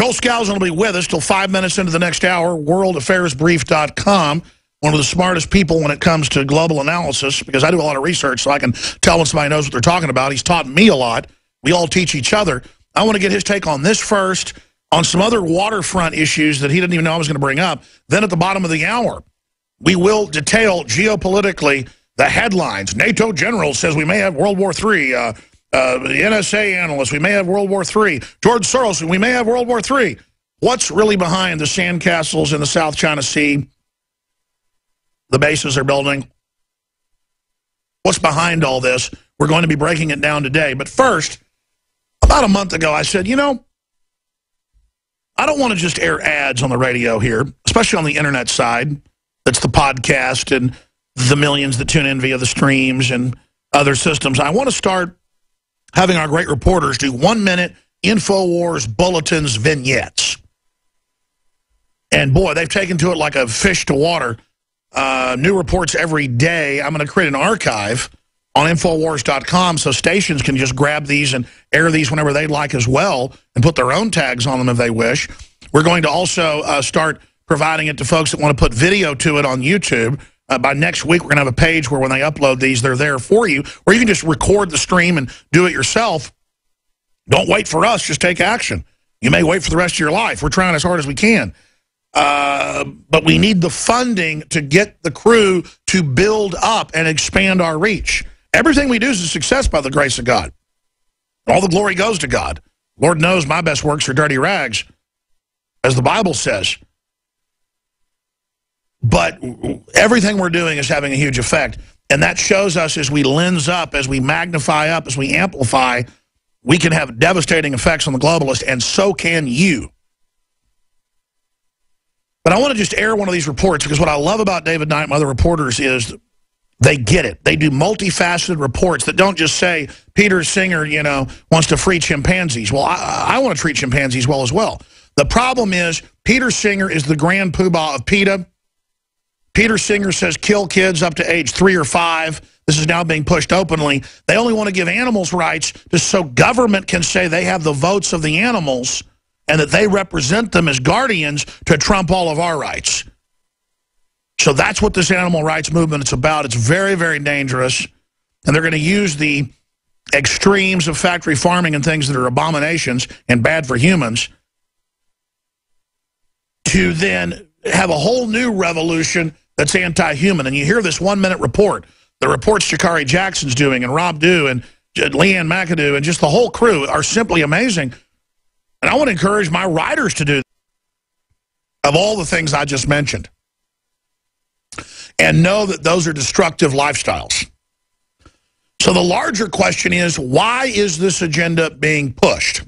Joel Skousen will be with us till five minutes into the next hour, worldaffairsbrief.com. One of the smartest people when it comes to global analysis, because I do a lot of research, so I can tell when somebody knows what they're talking about. He's taught me a lot. We all teach each other. I want to get his take on this first, on some other waterfront issues that he didn't even know I was going to bring up. Then at the bottom of the hour, we will detail geopolitically the headlines. NATO general says we may have World War III. Uh, uh, the NSA analyst, we may have World War III. George Soros, we may have World War III. What's really behind the sandcastles in the South China Sea? The bases they're building? What's behind all this? We're going to be breaking it down today. But first, about a month ago, I said, you know, I don't want to just air ads on the radio here, especially on the internet side. That's the podcast and the millions that tune in via the streams and other systems. I want to start having our great reporters do one-minute InfoWars bulletins vignettes. And boy, they've taken to it like a fish to water. Uh, new reports every day. I'm going to create an archive on Infowars.com so stations can just grab these and air these whenever they like as well and put their own tags on them if they wish. We're going to also uh, start providing it to folks that want to put video to it on YouTube. Uh, by next week, we're going to have a page where when they upload these, they're there for you. Or you can just record the stream and do it yourself. Don't wait for us. Just take action. You may wait for the rest of your life. We're trying as hard as we can. Uh, but we need the funding to get the crew to build up and expand our reach. Everything we do is a success by the grace of God. All the glory goes to God. Lord knows my best works are dirty rags, as the Bible says. But everything we're doing is having a huge effect. And that shows us as we lens up, as we magnify up, as we amplify, we can have devastating effects on the globalist, and so can you. But I want to just air one of these reports because what I love about David Knight and other reporters is they get it. They do multifaceted reports that don't just say Peter Singer, you know, wants to free chimpanzees. Well, I, I want to treat chimpanzees well as well. The problem is Peter Singer is the grand poobah of PETA. Peter Singer says kill kids up to age three or five. This is now being pushed openly. They only want to give animals rights just so government can say they have the votes of the animals and that they represent them as guardians to trump all of our rights. So that's what this animal rights movement is about. It's very, very dangerous. And they're going to use the extremes of factory farming and things that are abominations and bad for humans to then have a whole new revolution that's anti-human. And you hear this one-minute report, the reports Jakari Jackson's doing and Rob Dew and Leanne McAdoo and just the whole crew are simply amazing. And I want to encourage my writers to do of all the things I just mentioned. And know that those are destructive lifestyles. So the larger question is, why is this agenda being pushed?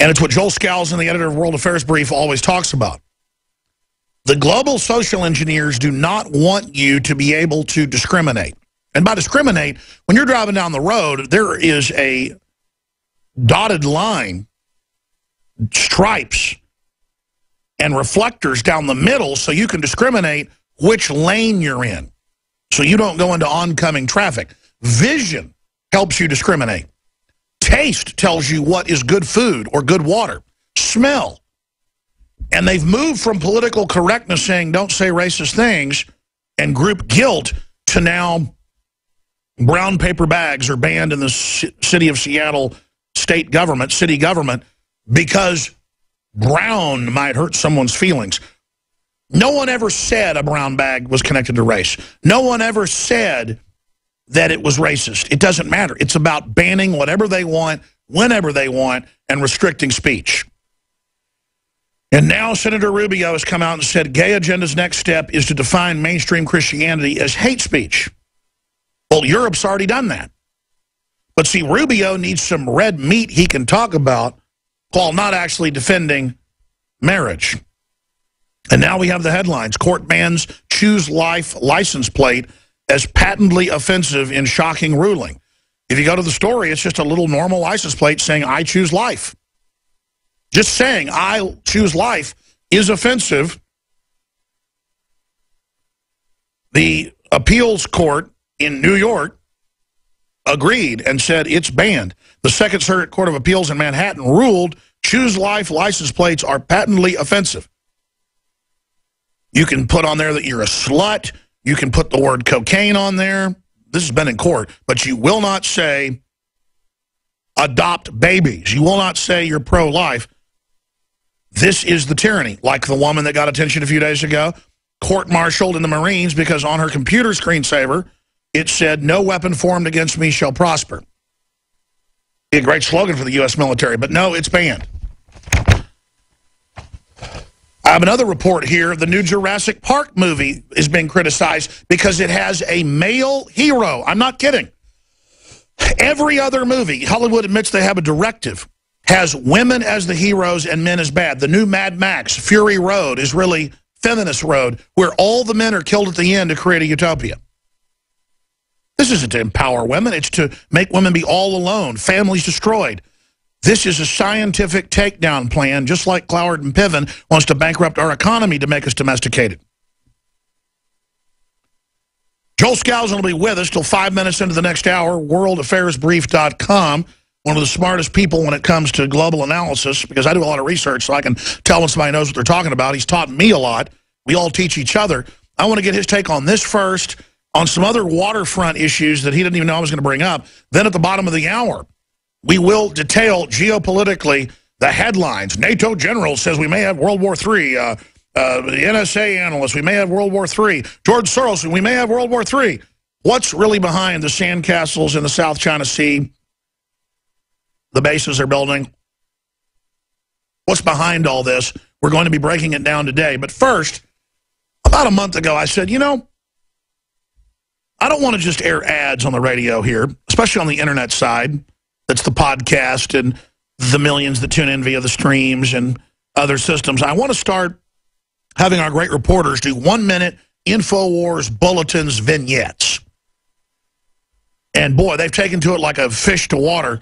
And it's what Joel Skousen, the editor of World Affairs Brief, always talks about. The global social engineers do not want you to be able to discriminate. And by discriminate, when you're driving down the road, there is a dotted line, stripes, and reflectors down the middle so you can discriminate which lane you're in so you don't go into oncoming traffic. Vision helps you discriminate. Taste tells you what is good food or good water. Smell. And they've moved from political correctness saying don't say racist things and group guilt to now brown paper bags are banned in the city of Seattle state government, city government, because brown might hurt someone's feelings. No one ever said a brown bag was connected to race. No one ever said that it was racist. It doesn't matter. It's about banning whatever they want, whenever they want, and restricting speech. And now Senator Rubio has come out and said gay agenda's next step is to define mainstream Christianity as hate speech. Well, Europe's already done that. But see, Rubio needs some red meat he can talk about while not actually defending marriage. And now we have the headlines. Court bans choose life license plate as patently offensive in shocking ruling. If you go to the story, it's just a little normal license plate saying, I choose life. Just saying, I choose life is offensive. The appeals court in New York agreed and said it's banned. The Second Circuit Court of Appeals in Manhattan ruled Choose Life license plates are patently offensive. You can put on there that you're a slut. You can put the word cocaine on there. This has been in court. But you will not say adopt babies. You will not say you're pro-life. This is the tyranny, like the woman that got attention a few days ago, court-martialed in the Marines because on her computer screensaver, it said, no weapon formed against me shall prosper. Be a great slogan for the U.S. military, but no, it's banned. I have another report here. The new Jurassic Park movie is being criticized because it has a male hero. I'm not kidding. Every other movie, Hollywood admits they have a directive, has women as the heroes and men as bad. The new Mad Max, Fury Road, is really feminist road, where all the men are killed at the end to create a utopia. This isn't to empower women. It's to make women be all alone, families destroyed. This is a scientific takedown plan, just like Cloward and Piven wants to bankrupt our economy to make us domesticated. Joel Skousen will be with us till five minutes into the next hour, worldaffairsbrief.com. One of the smartest people when it comes to global analysis, because I do a lot of research, so I can tell when somebody knows what they're talking about. He's taught me a lot. We all teach each other. I want to get his take on this first, on some other waterfront issues that he didn't even know I was going to bring up. Then at the bottom of the hour, we will detail geopolitically the headlines. NATO general says we may have World War III. Uh, uh, the NSA analyst, we may have World War III. George Soros, we may have World War III. What's really behind the sandcastles in the South China Sea, the bases they're building? What's behind all this? We're going to be breaking it down today. But first, about a month ago, I said, you know, I don't want to just air ads on the radio here, especially on the internet side. That's the podcast and the millions that tune in via the streams and other systems. I want to start having our great reporters do one-minute InfoWars bulletins vignettes. And boy, they've taken to it like a fish to water.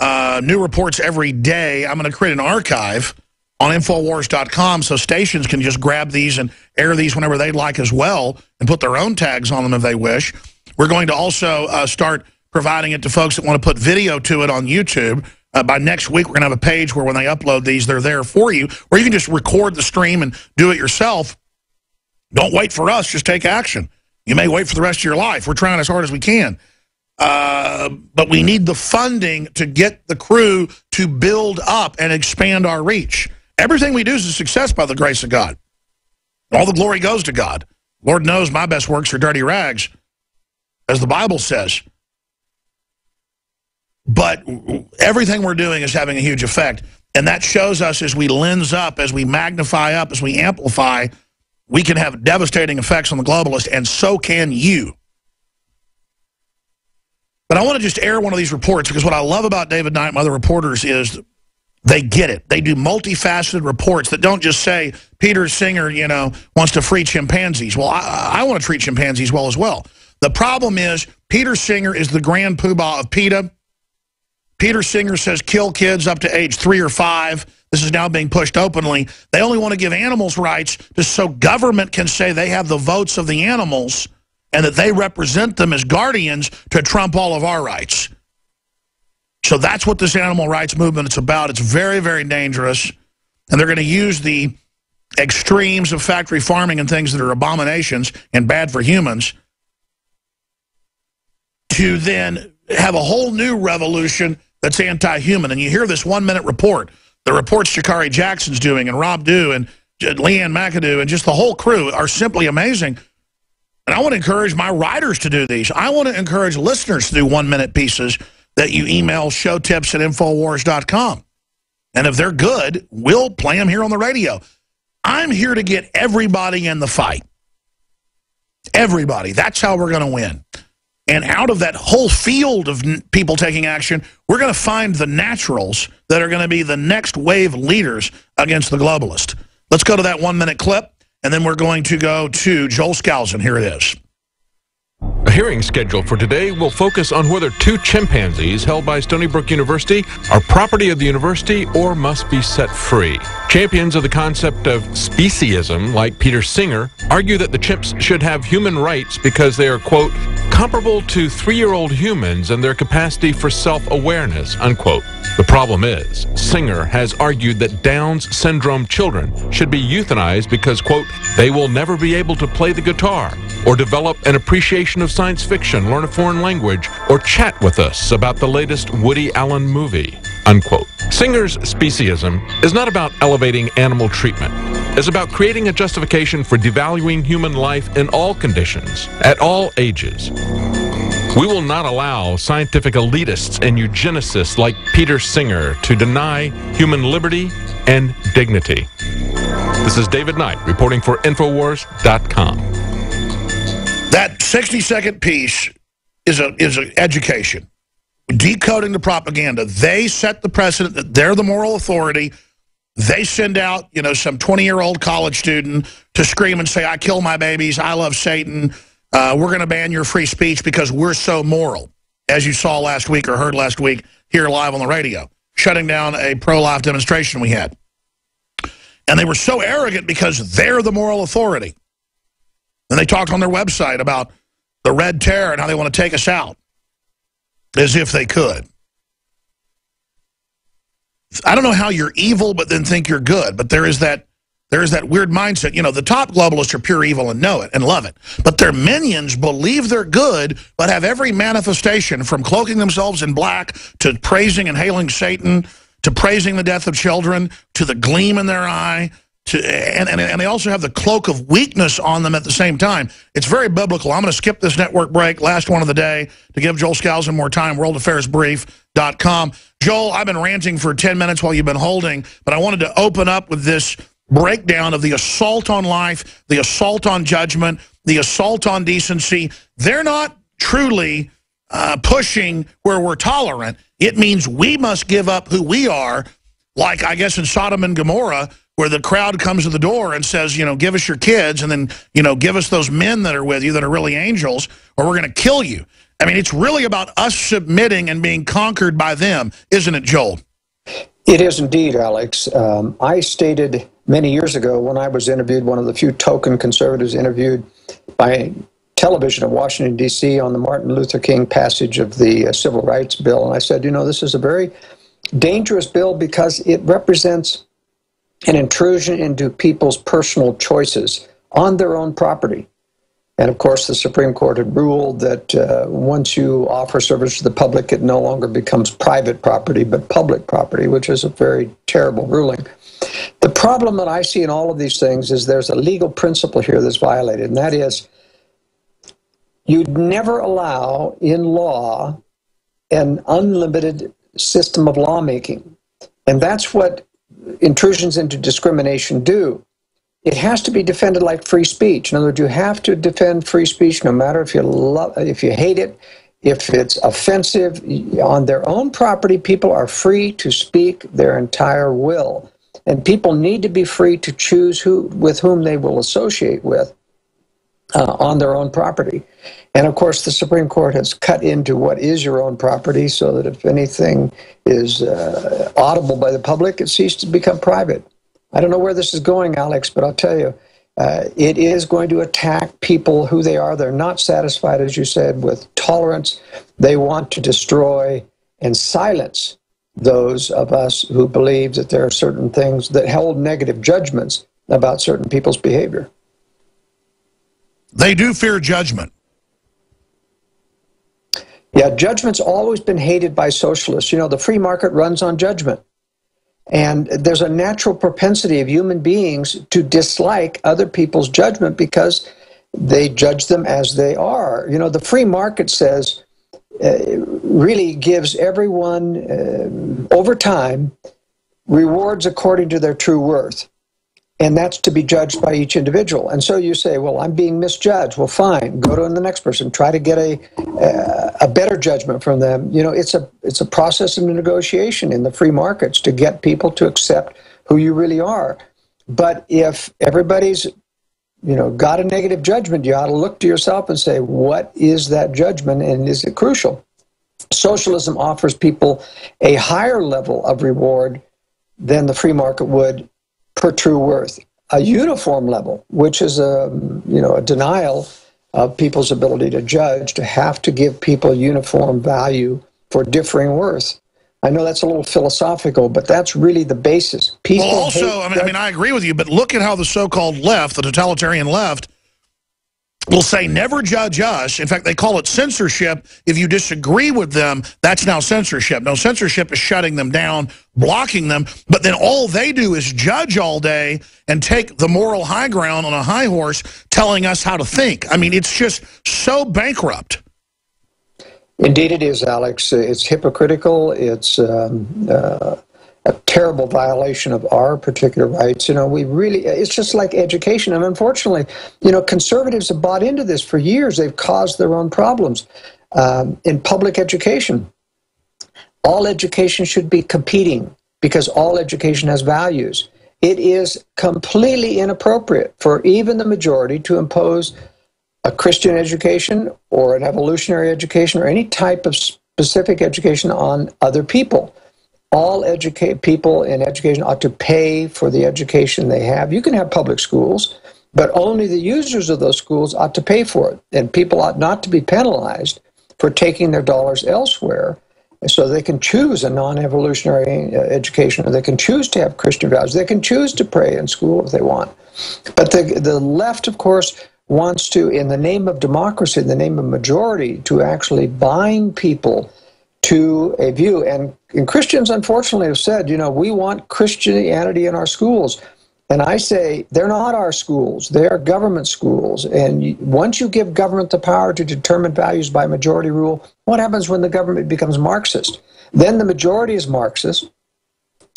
Uh, new reports every day. I'm going to create an archive on Infowars.com so stations can just grab these and air these whenever they'd like as well and put their own tags on them if they wish. We're going to also uh, start providing it to folks that want to put video to it on YouTube. Uh, by next week, we're going to have a page where when they upload these, they're there for you. Or you can just record the stream and do it yourself. Don't wait for us. Just take action. You may wait for the rest of your life. We're trying as hard as we can. Uh, but we need the funding to get the crew to build up and expand our reach. Everything we do is a success by the grace of God. All the glory goes to God. Lord knows my best works are dirty rags, as the Bible says. But everything we're doing is having a huge effect. And that shows us as we lens up, as we magnify up, as we amplify, we can have devastating effects on the globalist, and so can you. But I want to just air one of these reports because what I love about David Knight and other reporters is they get it. They do multifaceted reports that don't just say Peter Singer, you know, wants to free chimpanzees. Well, I, I want to treat chimpanzees well as well. The problem is Peter Singer is the grand poobah of PETA. Peter Singer says kill kids up to age three or five. This is now being pushed openly. They only want to give animals rights just so government can say they have the votes of the animals and that they represent them as guardians to trump all of our rights. So that's what this animal rights movement is about. It's very, very dangerous. And they're going to use the extremes of factory farming and things that are abominations and bad for humans to then have a whole new revolution that's anti-human. And you hear this one-minute report, the reports Jakari Jackson's doing and Rob Dew and Leanne McAdoo and just the whole crew are simply amazing. And I want to encourage my writers to do these. I want to encourage listeners to do one-minute pieces that you email showtips at Infowars.com. And if they're good, we'll play them here on the radio. I'm here to get everybody in the fight. Everybody. That's how we're going to win. And out of that whole field of people taking action, we're going to find the naturals that are going to be the next wave leaders against the globalist. Let's go to that one-minute clip, and then we're going to go to Joel Skousen. Here it is. A hearing scheduled for today will focus on whether two chimpanzees held by Stony Brook University are property of the university or must be set free. Champions of the concept of speciesism, like Peter Singer, argue that the chimps should have human rights because they are, quote, comparable to three-year-old humans and their capacity for self-awareness, unquote. The problem is, Singer has argued that Down's syndrome children should be euthanized because, quote, they will never be able to play the guitar or develop an appreciation of science fiction, learn a foreign language, or chat with us about the latest Woody Allen movie, unquote. Singer's speciesism is not about elevating animal treatment. It's about creating a justification for devaluing human life in all conditions, at all ages. We will not allow scientific elitists and eugenicists like Peter Singer to deny human liberty and dignity. This is David Knight reporting for Infowars.com. That 60 second piece is a is an education. Decoding the propaganda. They set the precedent that they're the moral authority. They send out, you know, some 20-year-old college student to scream and say, I kill my babies, I love Satan, uh, we're going to ban your free speech because we're so moral, as you saw last week or heard last week here live on the radio, shutting down a pro-life demonstration we had. And they were so arrogant because they're the moral authority. And they talked on their website about the Red Terror and how they want to take us out, as if they could. I don't know how you're evil but then think you're good, but there is that there is that weird mindset. You know, the top globalists are pure evil and know it and love it. But their minions believe they're good, but have every manifestation from cloaking themselves in black to praising and hailing Satan to praising the death of children to the gleam in their eye to, and, and, and they also have the cloak of weakness on them at the same time. It's very biblical. I'm going to skip this network break, last one of the day, to give Joel Skousen more time, worldaffairsbrief.com. Joel, I've been ranting for 10 minutes while you've been holding, but I wanted to open up with this breakdown of the assault on life, the assault on judgment, the assault on decency. They're not truly uh, pushing where we're tolerant. It means we must give up who we are, like I guess in Sodom and Gomorrah, where the crowd comes to the door and says, you know, give us your kids and then, you know, give us those men that are with you that are really angels or we're going to kill you. I mean, it's really about us submitting and being conquered by them, isn't it, Joel? It is indeed, Alex. Um, I stated many years ago when I was interviewed, one of the few token conservatives interviewed by television in Washington, D.C. on the Martin Luther King passage of the uh, Civil Rights Bill. And I said, you know, this is a very dangerous bill because it represents an intrusion into people's personal choices on their own property. And of course, the Supreme Court had ruled that uh, once you offer service to the public, it no longer becomes private property, but public property, which is a very terrible ruling. The problem that I see in all of these things is there's a legal principle here that's violated, and that is you'd never allow in law an unlimited system of lawmaking. And that's what intrusions into discrimination do. It has to be defended like free speech. In other words, you have to defend free speech no matter if you love, if you hate it, if it's offensive. On their own property, people are free to speak their entire will, and people need to be free to choose who with whom they will associate with uh, on their own property. And of course, the Supreme Court has cut into what is your own property so that if anything is uh, audible by the public, it ceases to become private. I don't know where this is going, Alex, but I'll tell you, uh, it is going to attack people who they are. They're not satisfied, as you said, with tolerance. They want to destroy and silence those of us who believe that there are certain things that hold negative judgments about certain people's behavior. They do fear judgment. Yeah, judgment's always been hated by socialists. You know, the free market runs on judgment. And there's a natural propensity of human beings to dislike other people's judgment because they judge them as they are. You know, the free market says, uh, really gives everyone uh, over time rewards according to their true worth and that's to be judged by each individual. And so you say, well, I'm being misjudged. Well, fine, go to the next person, try to get a a better judgment from them. You know, it's a it's a process of negotiation in the free markets to get people to accept who you really are. But if everybody's you know, got a negative judgment, you ought to look to yourself and say, what is that judgment and is it crucial? Socialism offers people a higher level of reward than the free market would per true worth. A uniform level, which is a you know a denial of people's ability to judge, to have to give people uniform value for differing worth. I know that's a little philosophical, but that's really the basis. People well, also, I mean, I mean, I agree with you, but look at how the so-called left, the totalitarian left, will say never judge us. In fact, they call it censorship. If you disagree with them, that's now censorship. No, censorship is shutting them down, blocking them. But then all they do is judge all day and take the moral high ground on a high horse telling us how to think. I mean, it's just so bankrupt. Indeed it is, Alex. It's hypocritical. It's um, uh, a terrible violation of our particular rights. You know, we really, it's just like education. And unfortunately, you know, conservatives have bought into this for years. They've caused their own problems. Um, in public education, all education should be competing because all education has values. It is completely inappropriate for even the majority to impose a Christian education or an evolutionary education or any type of specific education on other people all educate people in education ought to pay for the education they have. You can have public schools, but only the users of those schools ought to pay for it. And people ought not to be penalized for taking their dollars elsewhere. So they can choose a non-evolutionary uh, education, or they can choose to have Christian values. They can choose to pray in school if they want. But the the left, of course, wants to, in the name of democracy, in the name of majority, to actually bind people to a view. And, and Christians, unfortunately, have said, you know, we want Christianity in our schools. And I say they're not our schools, they are government schools. And once you give government the power to determine values by majority rule, what happens when the government becomes Marxist? Then the majority is Marxist,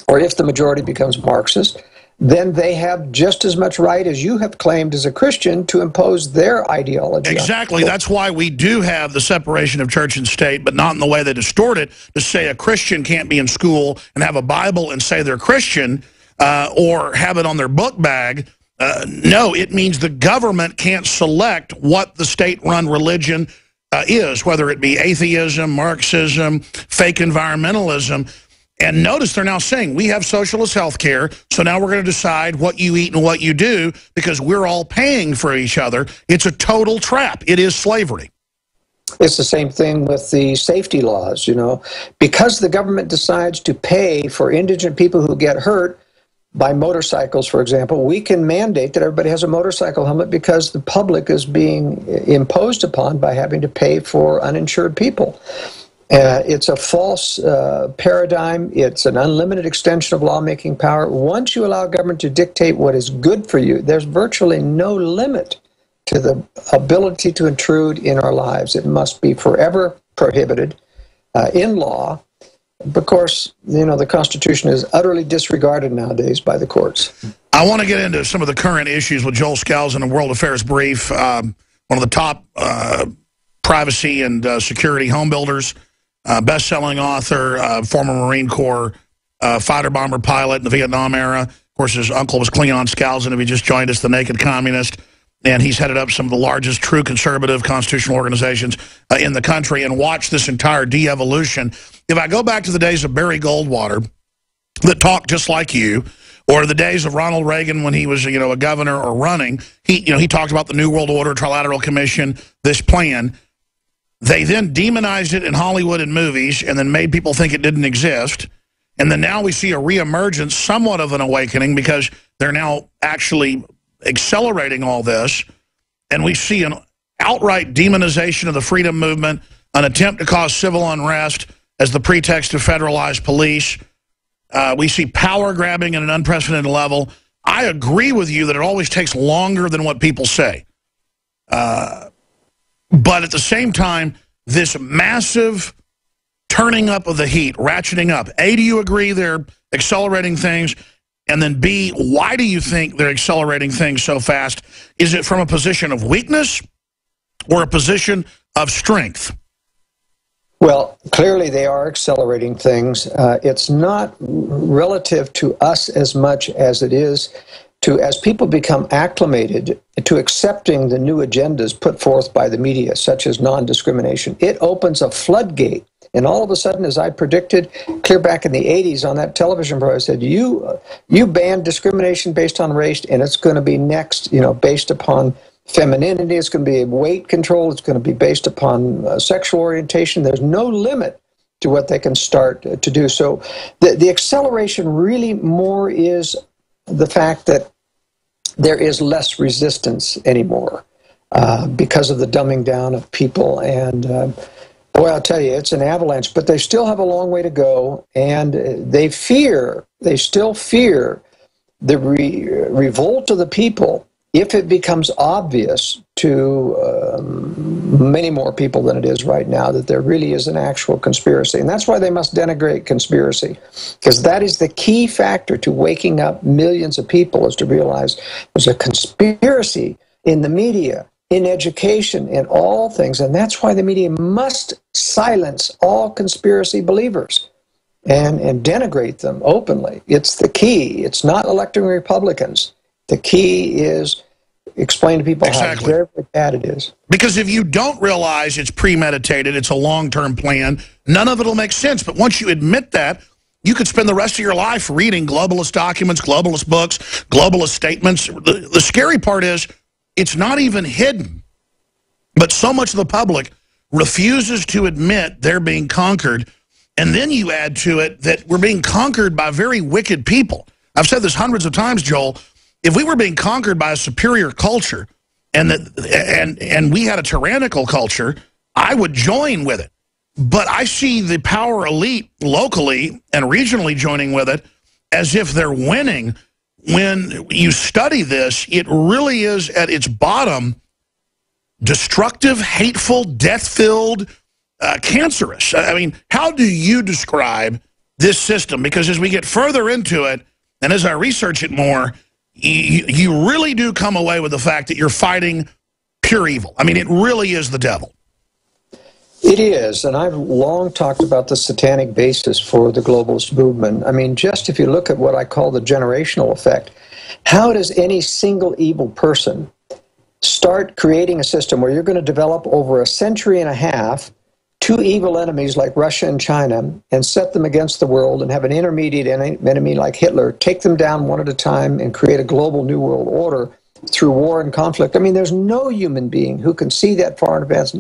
or if the majority becomes Marxist, then they have just as much right as you have claimed as a Christian to impose their ideology. Exactly. That's why we do have the separation of church and state, but not in the way they distort it to say a Christian can't be in school and have a Bible and say they're Christian uh, or have it on their book bag. Uh, no, it means the government can't select what the state-run religion uh, is, whether it be atheism, Marxism, fake environmentalism. And notice they're now saying, we have socialist health care, so now we're going to decide what you eat and what you do because we're all paying for each other. It's a total trap. It is slavery. It's the same thing with the safety laws, you know. Because the government decides to pay for indigent people who get hurt by motorcycles, for example, we can mandate that everybody has a motorcycle helmet because the public is being imposed upon by having to pay for uninsured people. Uh, it's a false uh, paradigm. It's an unlimited extension of lawmaking power. Once you allow government to dictate what is good for you, there's virtually no limit to the ability to intrude in our lives. It must be forever prohibited uh, in law. Of course, you know, the Constitution is utterly disregarded nowadays by the courts. I want to get into some of the current issues with Joel Skousen in a World Affairs Brief, um, one of the top uh, privacy and uh, security home builders uh, best-selling author, uh, former Marine Corps uh, fighter bomber pilot in the Vietnam era. Of course, his uncle was Cleon Skousen, if he just joined us, the Naked Communist. And he's headed up some of the largest true conservative constitutional organizations uh, in the country and watched this entire de-evolution. If I go back to the days of Barry Goldwater that talked just like you, or the days of Ronald Reagan when he was, you know, a governor or running, he, you know, he talked about the New World Order, Trilateral Commission, this plan. They then demonized it in Hollywood and movies and then made people think it didn't exist. And then now we see a reemergence, somewhat of an awakening, because they're now actually accelerating all this. And we see an outright demonization of the freedom movement, an attempt to cause civil unrest as the pretext to federalize police. Uh, we see power grabbing at an unprecedented level. I agree with you that it always takes longer than what people say. Uh, but at the same time, this massive turning up of the heat, ratcheting up. A, do you agree they're accelerating things? And then B, why do you think they're accelerating things so fast? Is it from a position of weakness or a position of strength? Well, clearly they are accelerating things. Uh, it's not relative to us as much as it is to as people become acclimated to accepting the new agendas put forth by the media, such as non-discrimination, it opens a floodgate. And all of a sudden, as I predicted clear back in the 80s on that television program, I said, you, you ban discrimination based on race, and it's going to be next, you know, based upon femininity. It's going to be weight control. It's going to be based upon uh, sexual orientation. There's no limit to what they can start to do. So the, the acceleration really more is the fact that there is less resistance anymore uh, because of the dumbing down of people. And uh, boy, I'll tell you, it's an avalanche, but they still have a long way to go. And they fear, they still fear the re- revolt of the people if it becomes obvious to um, many more people than it is right now that there really is an actual conspiracy. And that's why they must denigrate conspiracy, because that is the key factor to waking up millions of people is to realize there's a conspiracy in the media, in education, in all things. And that's why the media must silence all conspiracy believers. And, and denigrate them openly. It's the key. It's not electing Republicans. The key is explain to people exactly. how very bad it is. Because if you don't realize it's premeditated, it's a long-term plan, none of it will make sense. But once you admit that, you could spend the rest of your life reading globalist documents, globalist books, globalist statements. The, the scary part is it's not even hidden. But so much of the public refuses to admit they're being conquered. And then you add to it that we're being conquered by very wicked people. I've said this hundreds of times, Joel if we were being conquered by a superior culture and that and and we had a tyrannical culture, I would join with it. But I see the power elite locally and regionally joining with it as if they're winning. When you study this, it really is at its bottom destructive, hateful, death-filled, uh, cancerous. I mean, how do you describe this system? Because as we get further into it, and as I research it more, you, really do come away with the fact that you're fighting pure evil. I mean, it really is the devil. It is, and I've long talked about the satanic basis for the globalist movement. I mean, just if you look at what I call the generational effect, how does any single evil person start creating a system where you're going to develop over a century and a half two evil enemies like Russia and China and set them against the world and have an intermediate enemy like Hitler, take them down one at a time and create a global new world order through war and conflict. I mean, there's no human being who can see that far in advance,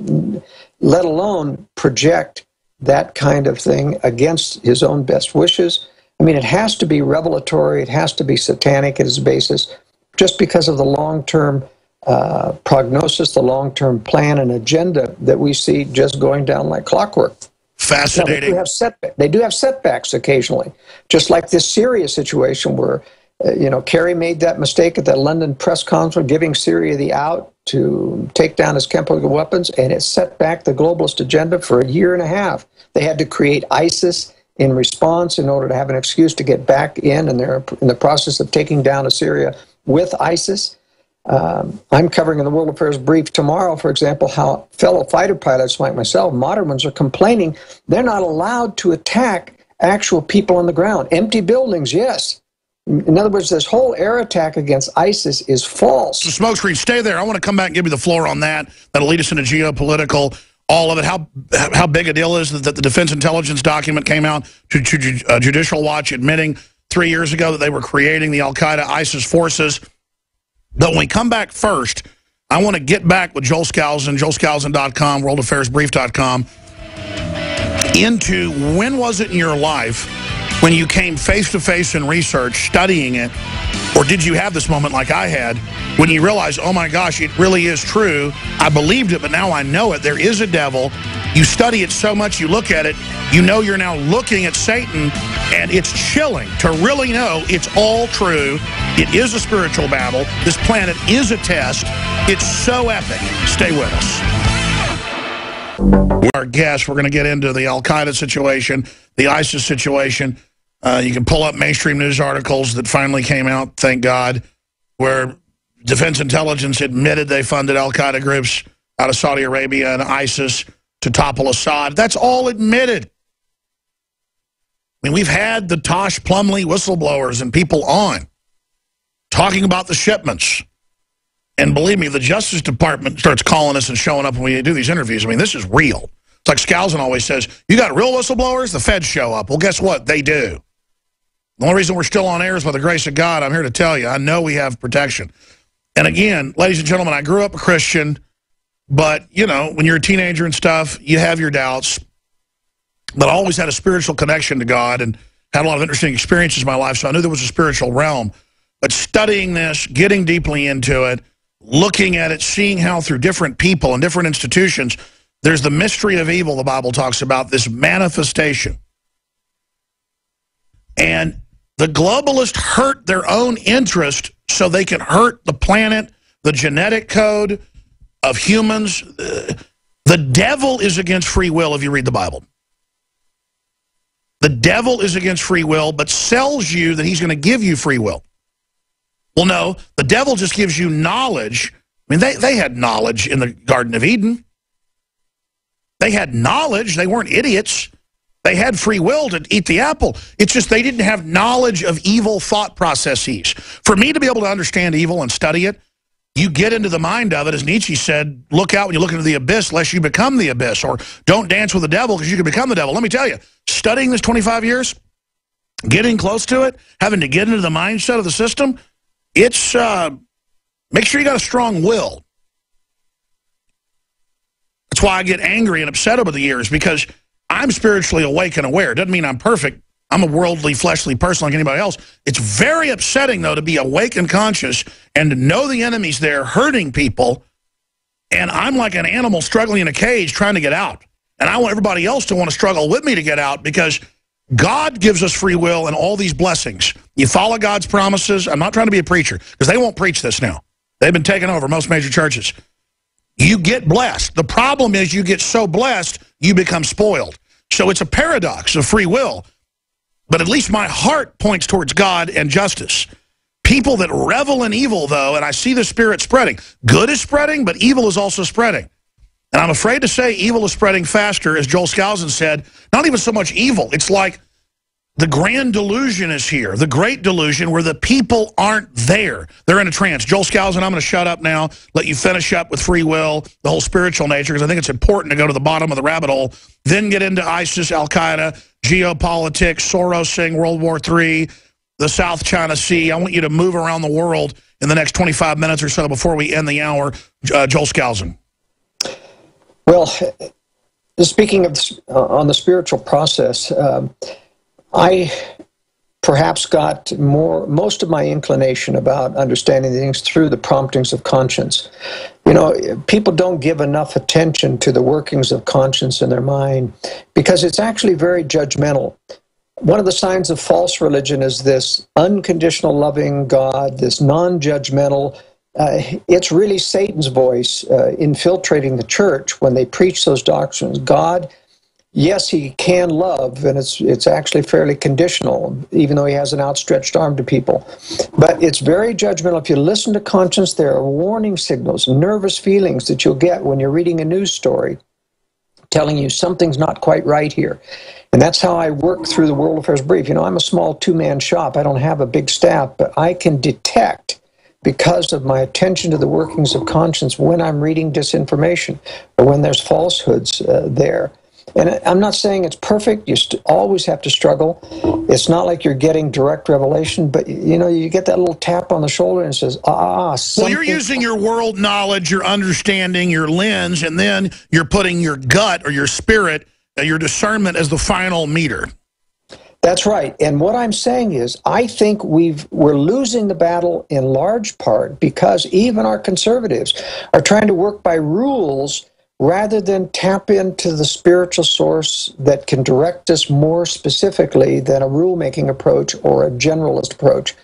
let alone project that kind of thing against his own best wishes. I mean, it has to be revelatory, it has to be satanic at its basis, just because of the long term uh, prognosis, the long-term plan and agenda that we see just going down like clockwork. Fascinating. Now, they, do have setback, they do have setbacks occasionally, just like this Syria situation where, uh, you know, Kerry made that mistake at that London press conference, giving Syria the out to take down his chemical weapons, and it set back the globalist agenda for a year and a half. They had to create ISIS in response in order to have an excuse to get back in, and they're in the process of taking down Assyria with ISIS. Um, I'm covering in the World Affairs Brief tomorrow, for example, how fellow fighter pilots like myself, modern ones, are complaining they're not allowed to attack actual people on the ground. Empty buildings, yes. In other words, this whole air attack against ISIS is false. So, Smokescreen, stay there. I want to come back and give you the floor on that. That'll lead us into geopolitical, all of it. How how big a deal is that the Defense Intelligence document came out to, to uh, Judicial Watch admitting three years ago that they were creating the al-Qaeda ISIS forces – but when we come back first, I want to get back with Joel Skousen, joelskousen.com, worldaffairsbrief.com, into when was it in your life when you came face-to-face in research, studying it, or did you have this moment like I had when you realized, oh my gosh, it really is true. I believed it, but now I know it. There is a devil. You study it so much, you look at it, you know you're now looking at Satan, and it's chilling to really know it's all true. It is a spiritual battle. This planet is a test. It's so epic. Stay with us. Our guest, we're going to get into the Al-Qaeda situation, the ISIS situation. Uh, you can pull up mainstream news articles that finally came out, thank God, where Defense Intelligence admitted they funded Al-Qaeda groups out of Saudi Arabia and ISIS to topple Assad. That's all admitted. I mean, we've had the Tosh Plumlee whistleblowers and people on talking about the shipments. And believe me, the Justice Department starts calling us and showing up when we do these interviews. I mean, this is real. It's like Skousen always says, you got real whistleblowers, the feds show up. Well, guess what? They do. The only reason we're still on air is by the grace of God. I'm here to tell you, I know we have protection. And again, ladies and gentlemen, I grew up a Christian, but, you know, when you're a teenager and stuff, you have your doubts. But I always had a spiritual connection to God and had a lot of interesting experiences in my life, so I knew there was a spiritual realm. But studying this, getting deeply into it, looking at it, seeing how through different people and different institutions, there's the mystery of evil the Bible talks about, this manifestation. And the globalists hurt their own interest so they can hurt the planet, the genetic code of humans. Uh, the devil is against free will if you read the Bible. The devil is against free will, but sells you that he's going to give you free will. Well, no, the devil just gives you knowledge. I mean, they, they had knowledge in the Garden of Eden. They had knowledge. They weren't idiots. They had free will to eat the apple. It's just they didn't have knowledge of evil thought processes. For me to be able to understand evil and study it, you get into the mind of it, as Nietzsche said, look out when you look into the abyss lest you become the abyss, or don't dance with the devil because you can become the devil. Let me tell you, studying this 25 years, getting close to it, having to get into the mindset of the system, it's, uh, make sure you got a strong will. That's why I get angry and upset over the years, because I'm spiritually awake and aware. Doesn't mean I'm perfect. I'm a worldly, fleshly person like anybody else. It's very upsetting, though, to be awake and conscious and to know the enemy's there hurting people, and I'm like an animal struggling in a cage trying to get out. And I want everybody else to want to struggle with me to get out because God gives us free will and all these blessings. You follow God's promises. I'm not trying to be a preacher because they won't preach this now. They've been taken over, most major churches. You get blessed. The problem is you get so blessed, you become spoiled. So it's a paradox of free will. But at least my heart points towards God and justice. People that revel in evil, though, and I see the spirit spreading. Good is spreading, but evil is also spreading. And I'm afraid to say evil is spreading faster, as Joel Skousen said. Not even so much evil. It's like the grand delusion is here, the great delusion where the people aren't there. They're in a trance. Joel Skousen, I'm going to shut up now, let you finish up with free will, the whole spiritual nature, because I think it's important to go to the bottom of the rabbit hole, then get into ISIS, Al-Qaeda, geopolitics, Soros saying World War III, the South China Sea. I want you to move around the world in the next 25 minutes or so before we end the hour. Uh, Joel Skousen. Well, speaking of uh, on the spiritual process, um, I perhaps got more most of my inclination about understanding things through the promptings of conscience. You know, people don't give enough attention to the workings of conscience in their mind because it's actually very judgmental. One of the signs of false religion is this unconditional loving God, this non-judgmental uh, it's really Satan's voice uh, infiltrating the church when they preach those doctrines. God yes, he can love, and it's it's actually fairly conditional, even though he has an outstretched arm to people. But it's very judgmental. If you listen to conscience, there are warning signals, nervous feelings that you'll get when you're reading a news story telling you something's not quite right here. And that's how I work through the World Affairs Brief. You know, I'm a small two man shop, I don't have a big staff, but I can detect. Because of my attention to the workings of conscience, when I'm reading disinformation or when there's falsehoods uh, there, and I'm not saying it's perfect. You always have to struggle. It's not like you're getting direct revelation, but you know, you get that little tap on the shoulder and says, ah, Something. Well, you're using your world knowledge, your understanding, your lens, and then you're putting your gut or your spirit, uh, your discernment as the final meter. That's right. And what I'm saying is, I think we've we're losing the battle in large part because even our conservatives are trying to work by rules rather than tap into the spiritual source that can direct us more specifically than a rulemaking approach or a generalist approach.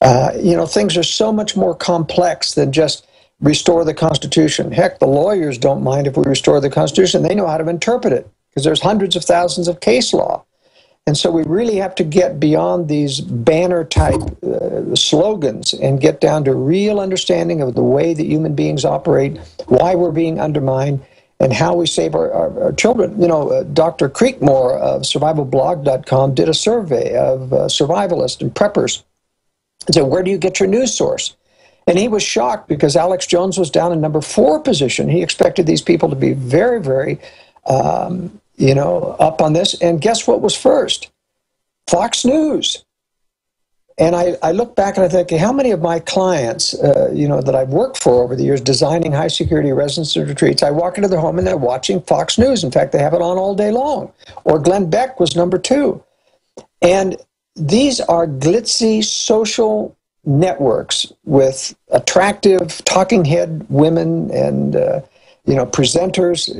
Uh, you know, things are so much more complex than just restore the Constitution. Heck, the lawyers don't mind if we restore the Constitution. They know how to interpret it because there's hundreds of thousands of case law. And so we really have to get beyond these banner type uh, slogans and get down to real understanding of the way that human beings operate, why we're being undermined, and how we save our, our, our children. You know, uh, Dr. Creekmore of survivalblog.com did a survey of uh, survivalists and preppers. and said, where do you get your news source? And he was shocked because Alex Jones was down in number four position. He expected these people to be very, very, um, you know, up on this. And guess what was first? Fox News. And I, I look back and I think, how many of my clients, uh, you know, that I've worked for over the years, designing high security residence retreats, I walk into their home and they're watching Fox News. In fact, they have it on all day long. Or Glenn Beck was number two. And these are glitzy social networks with attractive talking head women and uh, you know presenters,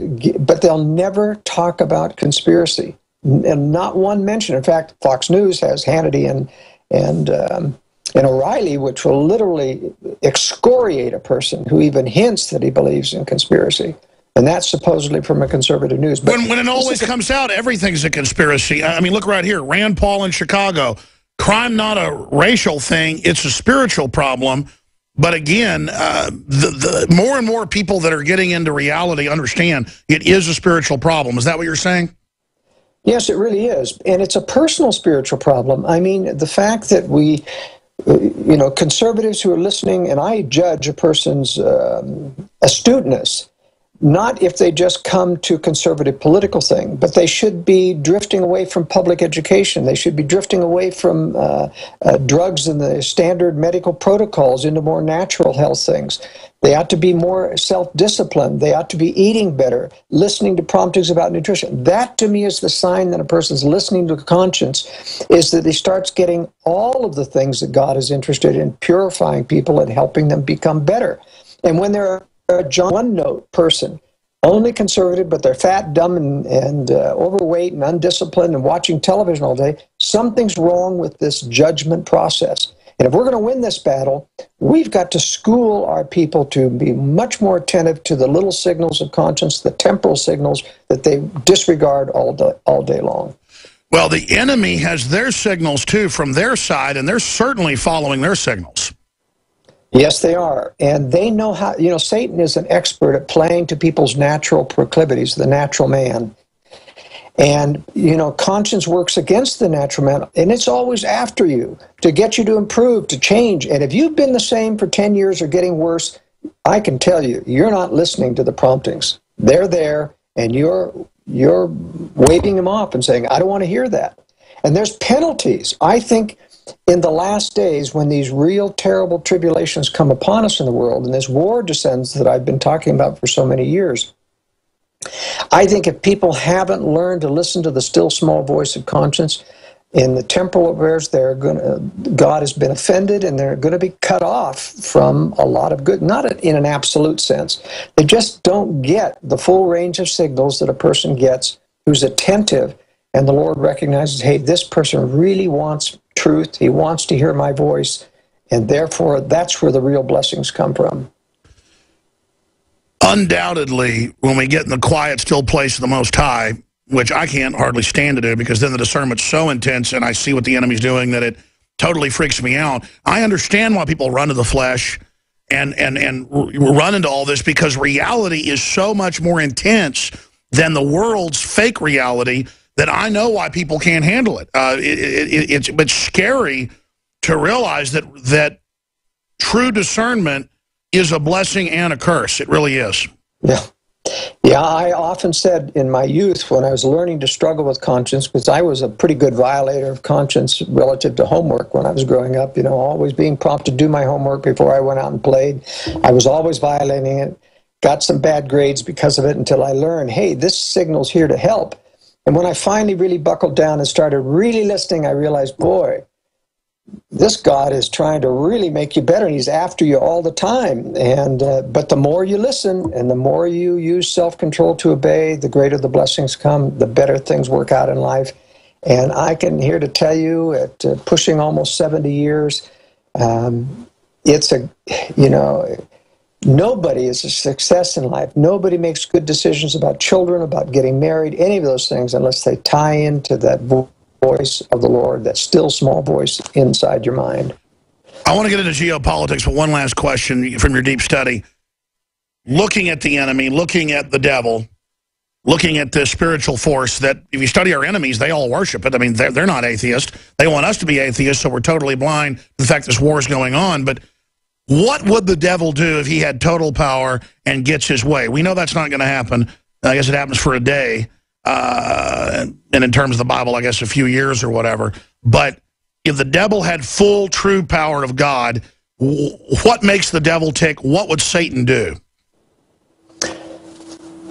but they'll never talk about conspiracy and not one mention. In fact, Fox News has Hannity and and um, and O'Reilly, which will literally excoriate a person who even hints that he believes in conspiracy. And that's supposedly from a conservative news. But when, when it always comes out, everything's a conspiracy. I mean, look right here. Rand Paul in Chicago. Crime not a racial thing. It's a spiritual problem. But again, uh, the, the more and more people that are getting into reality understand it is a spiritual problem. Is that what you're saying? Yes, it really is. And it's a personal spiritual problem. I mean, the fact that we, uh, you know, conservatives who are listening, and I judge a person's um, astuteness not if they just come to conservative political thing, but they should be drifting away from public education. They should be drifting away from uh, uh, drugs and the standard medical protocols into more natural health things. They ought to be more self disciplined. They ought to be eating better, listening to promptings about nutrition. That to me is the sign that a person's listening to conscience, is that he starts getting all of the things that God is interested in purifying people and helping them become better. And when they're a John note person, only conservative, but they're fat, dumb, and, and uh, overweight and undisciplined and watching television all day, something's wrong with this judgment process. And if we're going to win this battle, we've got to school our people to be much more attentive to the little signals of conscience, the temporal signals that they disregard all day, all day long. Well, the enemy has their signals too from their side, and they're certainly following their signals. Yes, they are. And they know how, you know, Satan is an expert at playing to people's natural proclivities, the natural man. And, you know, conscience works against the natural man, and it's always after you to get you to improve, to change. And if you've been the same for 10 years or getting worse, I can tell you, you're not listening to the promptings. They're there, and you're you're waving them off and saying, I don't want to hear that. And there's penalties. I think in the last days, when these real terrible tribulations come upon us in the world, and this war descends that I've been talking about for so many years, I think if people haven't learned to listen to the still small voice of conscience, in the temporal affairs, they're going to, God has been offended and they're going to be cut off from a lot of good, not in an absolute sense. They just don't get the full range of signals that a person gets who's attentive and the Lord recognizes, hey, this person really wants truth. He wants to hear my voice. And therefore, that's where the real blessings come from. Undoubtedly, when we get in the quiet, still place of the Most High, which I can't hardly stand to do because then the discernment's so intense and I see what the enemy's doing that it totally freaks me out. I understand why people run to the flesh and, and, and run into all this because reality is so much more intense than the world's fake reality that I know why people can't handle it. Uh, it, it it's, it's scary to realize that that true discernment is a blessing and a curse. It really is. Yeah. Yeah, I often said in my youth when I was learning to struggle with conscience, because I was a pretty good violator of conscience relative to homework when I was growing up, you know, always being prompted to do my homework before I went out and played. I was always violating it, got some bad grades because of it until I learned, hey, this signal's here to help. And when I finally really buckled down and started really listening, I realized, boy, this God is trying to really make you better, and He's after you all the time. And uh, but the more you listen, and the more you use self-control to obey, the greater the blessings come. The better things work out in life. And I can here to tell you, at uh, pushing almost seventy years, um, it's a, you know, Nobody is a success in life. Nobody makes good decisions about children, about getting married, any of those things, unless they tie into that voice of the Lord, that still small voice inside your mind. I want to get into geopolitics, but one last question from your deep study. Looking at the enemy, looking at the devil, looking at this spiritual force that if you study our enemies, they all worship it. I mean, they're, they're not atheists. They want us to be atheists, so we're totally blind to the fact this war is going on. But what would the devil do if he had total power and gets his way? We know that's not going to happen. I guess it happens for a day. Uh, and in terms of the Bible, I guess a few years or whatever. But if the devil had full, true power of God, what makes the devil tick? What would Satan do?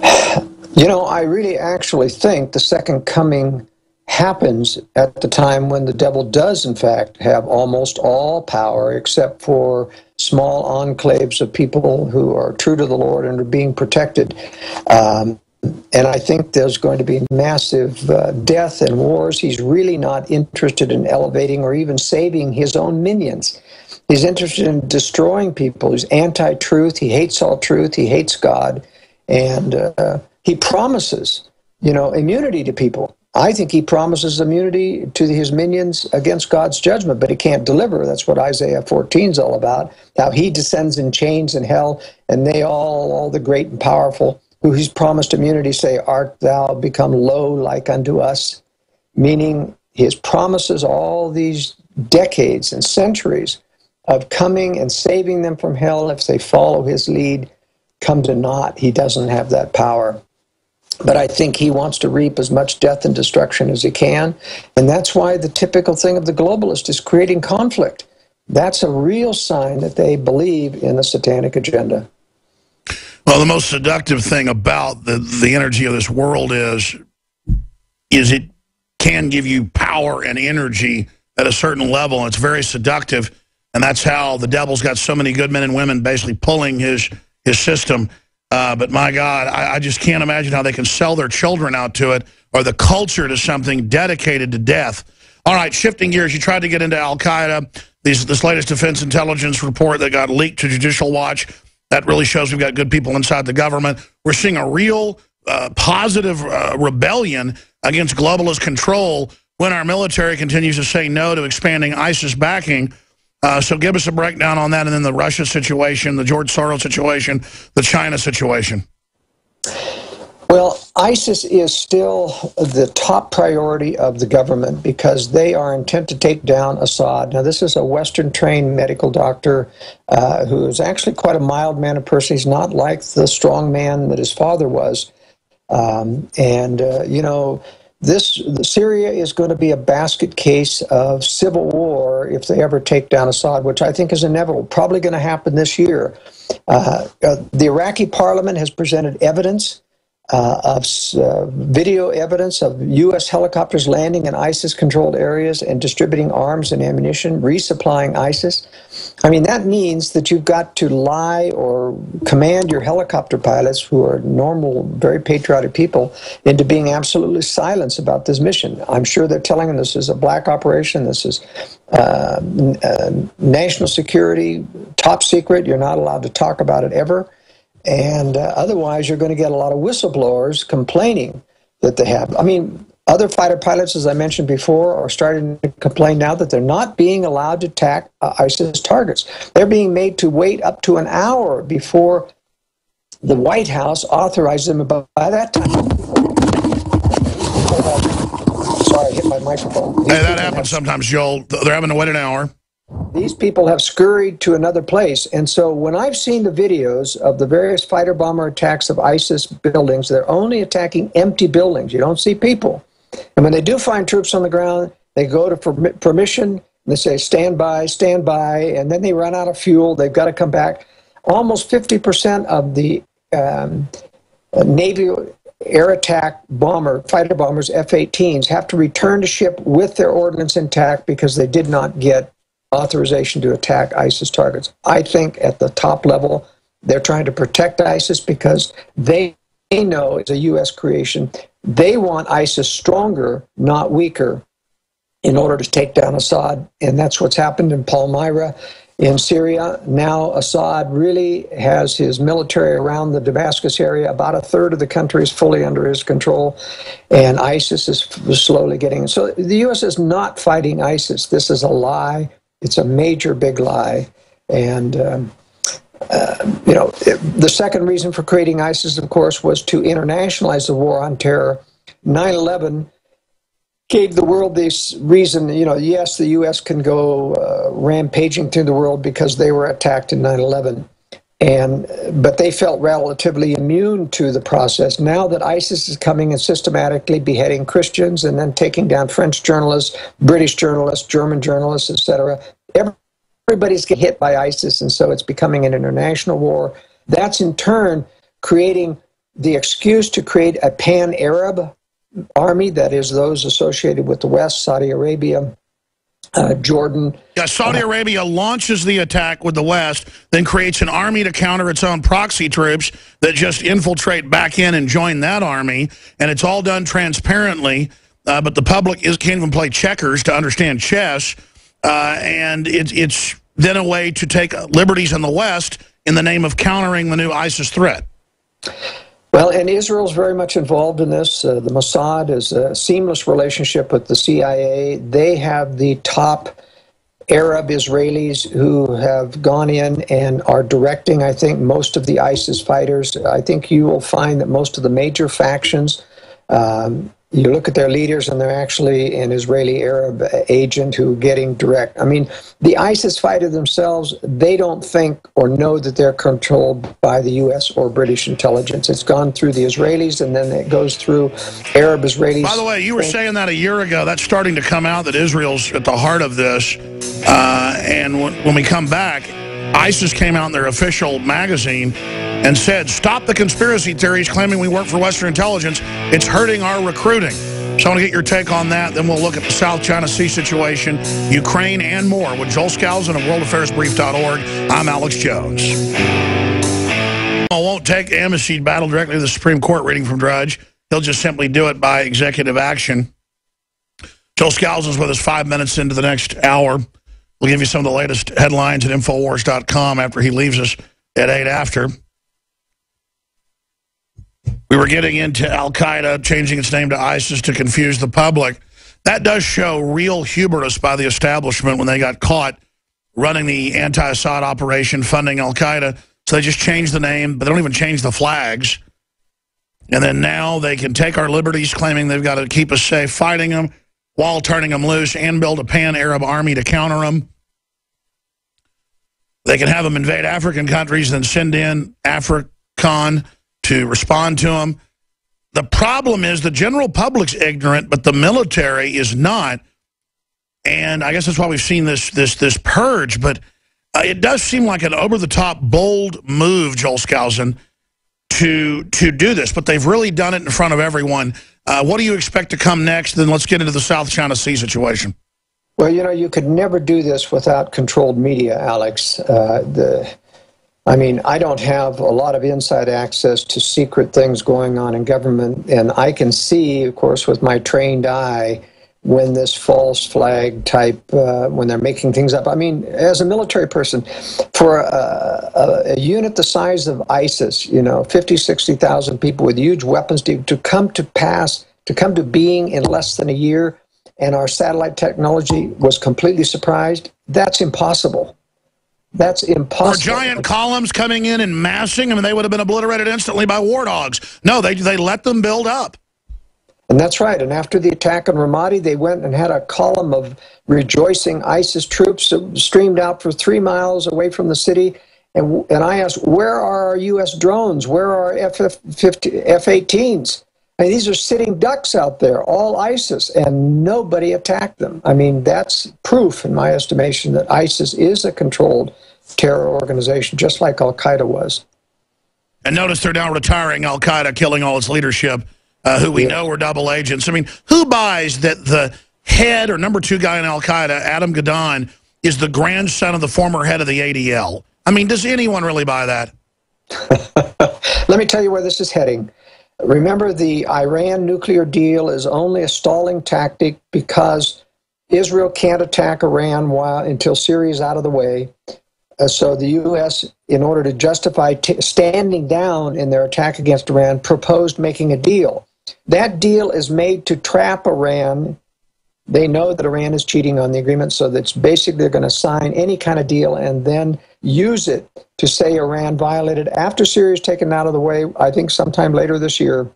You know, I really actually think the second coming happens at the time when the devil does, in fact, have almost all power except for small enclaves of people who are true to the Lord and are being protected. Um, and I think there's going to be massive uh, death and wars. He's really not interested in elevating or even saving his own minions. He's interested in destroying people. He's anti truth. He hates all truth. He hates God. And uh, he promises, you know, immunity to people. I think he promises immunity to his minions against God's judgment, but he can't deliver. That's what Isaiah 14 is all about. How he descends in chains in hell, and they all, all the great and powerful, who he's promised immunity, say, Art thou become low like unto us? Meaning his promises all these decades and centuries of coming and saving them from hell if they follow his lead come to naught. He doesn't have that power. But I think he wants to reap as much death and destruction as he can. And that's why the typical thing of the globalist is creating conflict. That's a real sign that they believe in the satanic agenda. Well, the most seductive thing about the, the energy of this world is, is it can give you power and energy at a certain level. And it's very seductive. And that's how the devil's got so many good men and women basically pulling his, his system uh, but my God, I, I, just can't imagine how they can sell their children out to it or the culture to something dedicated to death. All right, shifting gears, you tried to get into Al-Qaeda. This latest defense intelligence report that got leaked to Judicial Watch, that really shows we've got good people inside the government. We're seeing a real uh, positive uh, rebellion against globalist control when our military continues to say no to expanding ISIS backing uh, so give us a breakdown on that and then the Russia situation, the George Soros situation, the China situation. Well, ISIS is still the top priority of the government because they are intent to take down Assad. Now, this is a Western trained medical doctor uh, who is actually quite a mild mannered person. He's not like the strong man that his father was. Um, and, uh, you know, this Syria is going to be a basket case of civil war if they ever take down Assad, which I think is inevitable. Probably going to happen this year. Uh, uh, the Iraqi parliament has presented evidence uh, of uh, video evidence of U.S. helicopters landing in ISIS controlled areas and distributing arms and ammunition, resupplying ISIS. I mean, that means that you've got to lie or command your helicopter pilots, who are normal, very patriotic people, into being absolutely silent about this mission. I'm sure they're telling them this is a black operation, this is uh, uh, national security, top secret, you're not allowed to talk about it ever. And uh, otherwise, you're going to get a lot of whistleblowers complaining that they have. I mean, other fighter pilots, as I mentioned before, are starting to complain now that they're not being allowed to attack uh, ISIS targets. They're being made to wait up to an hour before the White House authorizes them. By that time, sorry, I hit my microphone. Hey, that happens sometimes, Joel. They're having to wait an hour. These people have scurried to another place. And so when I've seen the videos of the various fighter bomber attacks of ISIS buildings, they're only attacking empty buildings. You don't see people. And when they do find troops on the ground, they go to permission and they say, stand by, stand by. And then they run out of fuel. They've got to come back. Almost 50% of the um, Navy air attack bomber, fighter bombers, F 18s, have to return to ship with their ordnance intact because they did not get authorization to attack ISIS targets. I think at the top level, they're trying to protect ISIS because they know it's a U.S. creation. They want ISIS stronger, not weaker, in order to take down Assad. And that's what's happened in Palmyra in Syria. Now, Assad really has his military around the Damascus area. About a third of the country is fully under his control, and ISIS is slowly getting. So the U.S. is not fighting ISIS. This is a lie. It's a major big lie. And um, uh, you know, the second reason for creating ISIS, of course, was to internationalize the war on terror. 9 11 gave the world this reason, you know, yes, the U.S. can go uh, rampaging through the world because they were attacked in 9 11. And, but they felt relatively immune to the process. Now that ISIS is coming and systematically beheading Christians and then taking down French journalists, British journalists, German journalists, etc., everybody's getting hit by ISIS, and so it's becoming an international war. That's in turn creating the excuse to create a pan Arab army, that is, those associated with the West, Saudi Arabia, uh, Jordan. Yeah, Saudi Arabia launches the attack with the West, then creates an army to counter its own proxy troops that just infiltrate back in and join that army. And it's all done transparently, uh, but the public is, can't even play checkers to understand chess. Uh, and it, it's then a way to take liberties in the West in the name of countering the new ISIS threat. Well, and Israel's very much involved in this. Uh, the Mossad is a seamless relationship with the CIA. They have the top Arab Israelis who have gone in and are directing, I think, most of the ISIS fighters. I think you will find that most of the major factions um, you look at their leaders and they're actually an Israeli Arab agent who getting direct. I mean, the ISIS fighter themselves, they don't think or know that they're controlled by the U.S. or British intelligence. It's gone through the Israelis and then it goes through Arab Israelis. By the way, you were saying that a year ago. That's starting to come out that Israel's at the heart of this. Uh, and when, when we come back, ISIS came out in their official magazine and said, stop the conspiracy theories claiming we work for Western intelligence. It's hurting our recruiting. So I want to get your take on that. Then we'll look at the South China Sea situation, Ukraine, and more with Joel Skousen of worldaffairsbrief.org. I'm Alex Jones. I won't take amnesty battle directly to the Supreme Court reading from Drudge. He'll just simply do it by executive action. Joel Skousen's with us five minutes into the next hour. We'll give you some of the latest headlines at Infowars.com after he leaves us at 8 after. We were getting into Al-Qaeda changing its name to ISIS to confuse the public. That does show real hubris by the establishment when they got caught running the anti-Assad operation, funding Al-Qaeda. So they just changed the name, but they don't even change the flags. And then now they can take our liberties, claiming they've got to keep us safe, fighting them while turning them loose and build a pan-Arab army to counter them. They can have them invade African countries, then send in AFRICOM to respond to them. The problem is the general public's ignorant, but the military is not. And I guess that's why we've seen this this this purge. But uh, it does seem like an over-the-top, bold move, Joel Skousen, to to do this. But they've really done it in front of everyone. Uh, what do you expect to come next? Then let's get into the South China Sea situation. Well, you know, you could never do this without controlled media, Alex. Uh, the I mean, I don't have a lot of inside access to secret things going on in government, and I can see, of course, with my trained eye, when this false flag type, uh, when they're making things up. I mean, as a military person, for a, a, a unit the size of ISIS, you know, 50, 60,000 people with huge weapons to, to come to pass, to come to being in less than a year, and our satellite technology was completely surprised, that's impossible. That's impossible. Or giant columns coming in and massing. I mean, they would have been obliterated instantly by Warthogs. No, they, they let them build up. And that's right. And after the attack on Ramadi, they went and had a column of rejoicing ISIS troops streamed out for three miles away from the city. And, and I asked, where are our U.S. drones? Where are our F-18s? I mean, these are sitting ducks out there, all ISIS, and nobody attacked them. I mean, that's proof, in my estimation, that ISIS is a controlled terror organization, just like Al Qaeda was. And notice they're now retiring Al Qaeda, killing all its leadership, uh, who we yeah. know were double agents. I mean, who buys that the head or number two guy in Al Qaeda, Adam Gadahn, is the grandson of the former head of the ADL? I mean, does anyone really buy that? Let me tell you where this is heading. Remember, the Iran nuclear deal is only a stalling tactic because Israel can't attack Iran while until Syria is out of the way. Uh, so the U.S., in order to justify standing down in their attack against Iran, proposed making a deal. That deal is made to trap Iran They know that Iran is cheating on the agreement, so that's basically they're going to sign any kind of deal and then use it to say Iran violated. After Syria is taken out of the way, I think sometime later this year,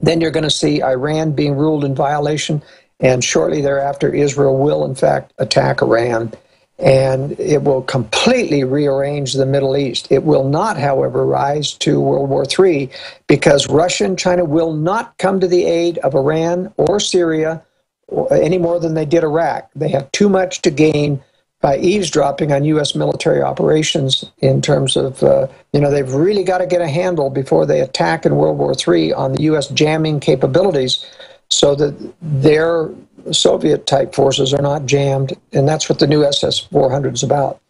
then you're going to see Iran being ruled in violation, and shortly thereafter, Israel will, in fact, attack Iran. And it will completely rearrange the Middle East. It will not, however, rise to World War III because Russia and China will not come to the aid of Iran or Syria any more than they did Iraq. They have too much to gain by eavesdropping on U.S. military operations in terms of, uh, you know, they've really got to get a handle before they attack in World War III on the U.S. jamming capabilities so that their Soviet type forces are not jammed. And that's what the new SS 400 is about.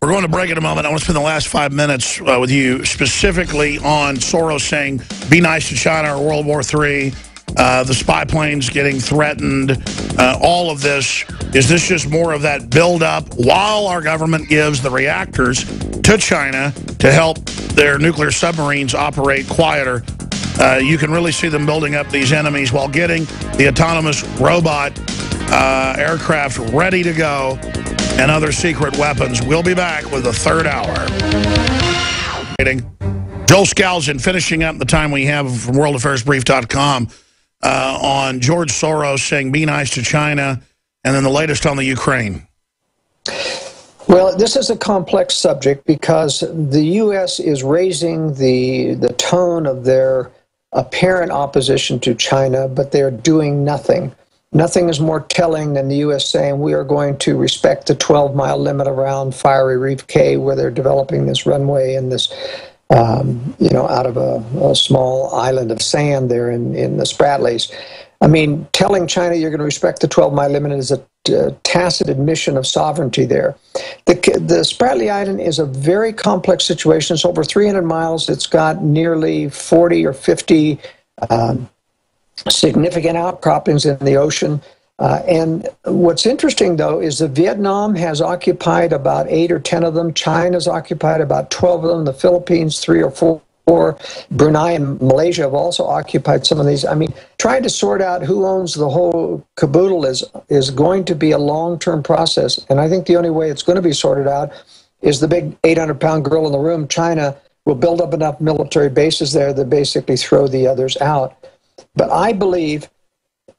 We're going to break in a moment. I want to spend the last five minutes uh, with you specifically on Soros saying, be nice to China or World War III uh, the spy planes getting threatened, uh, all of this. Is this just more of that buildup while our government gives the reactors to China to help their nuclear submarines operate quieter? Uh, you can really see them building up these enemies while getting the autonomous robot uh, aircraft ready to go and other secret weapons. We'll be back with the third hour. Joel Skousen finishing up the time we have from worldaffairsbrief.com uh, on George Soros saying be nice to China, and then the latest on the Ukraine. Well, this is a complex subject because the U.S. is raising the, the tone of their apparent opposition to China, but they're doing nothing. Nothing is more telling than the U.S. saying we are going to respect the 12 mile limit around Fiery Reef Cay, where they're developing this runway and this um, you know, out of a, a, small island of sand there in, in the Spratlys. I mean, telling China you're going to respect the 12 mile limit is a, a tacit admission of sovereignty there. The, the Spratly Island is a very complex situation. It's over 300 miles. It's got nearly 40 or 50 um, significant outcroppings in the ocean. Uh, and what's interesting, though, is that Vietnam has occupied about eight or ten of them. China's occupied about 12 of them. The Philippines, three or four. Brunei and Malaysia have also occupied some of these. I mean, trying to sort out who owns the whole caboodle is is going to be a long-term process. And I think the only way it's going to be sorted out is the big 800-pound girl in the room, China, will build up enough military bases there that basically throw the others out. But I believe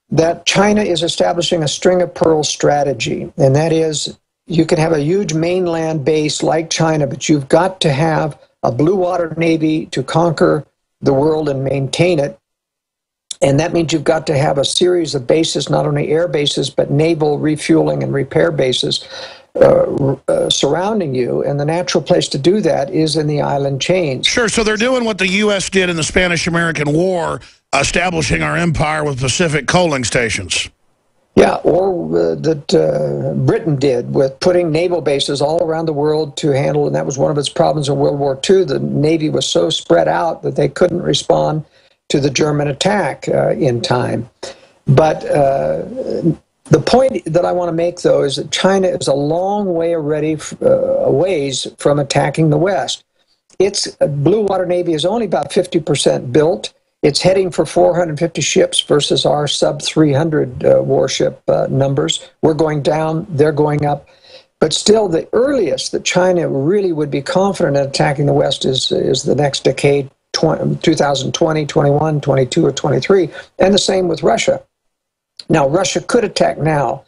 that China is establishing a string of pearls strategy, and that is you can have a huge mainland base like China, but you've got to have a blue water navy to conquer the world and maintain it. And that means you've got to have a series of bases, not only air bases, but naval refueling and repair bases uh, uh, surrounding you. And the natural place to do that is in the island chains. Sure. So they're doing what the U.S. did in the Spanish American War establishing our empire with Pacific coaling stations. Yeah, or uh, that uh, Britain did with putting naval bases all around the world to handle, and that was one of its problems in World War II. The Navy was so spread out that they couldn't respond to the German attack uh, in time. But uh, the point that I want to make, though, is that China is a long way already uh, ways from attacking the West. Its uh, Blue Water Navy is only about 50% built. It's heading for 450 ships versus our sub 300 uh, warship uh, numbers. We're going down, they're going up. But still, the earliest that China really would be confident in attacking the West is, is the next decade 20, 2020, 21, 22, or 23. And the same with Russia. Now, Russia could attack now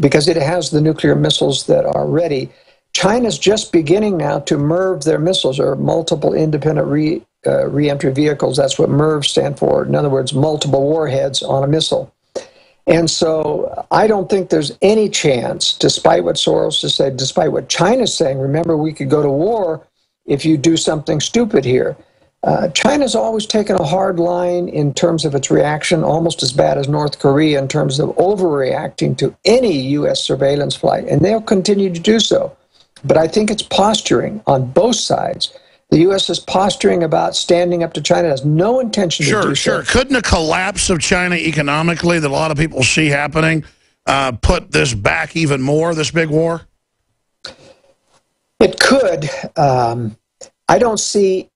because it has the nuclear missiles that are ready. China's just beginning now to MIRV their missiles, or multiple independent re uh, reentry vehicles. That's what MIRV stand for. In other words, multiple warheads on a missile. And so I don't think there's any chance, despite what Soros has said, despite what China's saying. Remember, we could go to war if you do something stupid here. Uh, China's always taken a hard line in terms of its reaction, almost as bad as North Korea in terms of overreacting to any U.S. surveillance flight, and they'll continue to do so. But I think it's posturing on both sides the U.S. is posturing about standing up to China. It has no intention sure, to do sure. so. Sure, Couldn't a collapse of China economically that a lot of people see happening uh, put this back even more, this big war? It could. Um, I don't see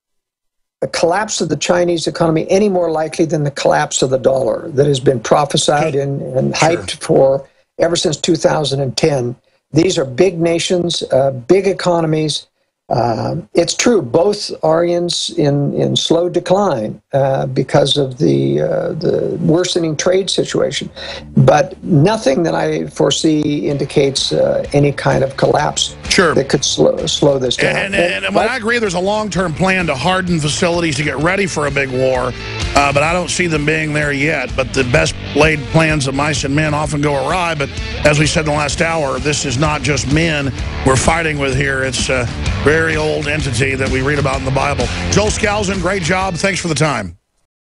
a collapse of the Chinese economy any more likely than the collapse of the dollar that has been prophesied and, and hyped for ever since 2010. These are big nations, uh, big economies. Uh, it's true, both are in, in, in slow decline uh, because of the, uh, the worsening trade situation. But nothing that I foresee indicates uh, any kind of collapse sure. that could slow, slow this down. And, and, and, I agree there's a long-term plan to harden facilities to get ready for a big war, uh, but I don't see them being there yet. But the best laid plans of mice and men often go awry. But as we said in the last hour, this is not just men we're fighting with here. It's a very old entity that we read about in the Bible. Joel Skousen, great job. Thanks for the time.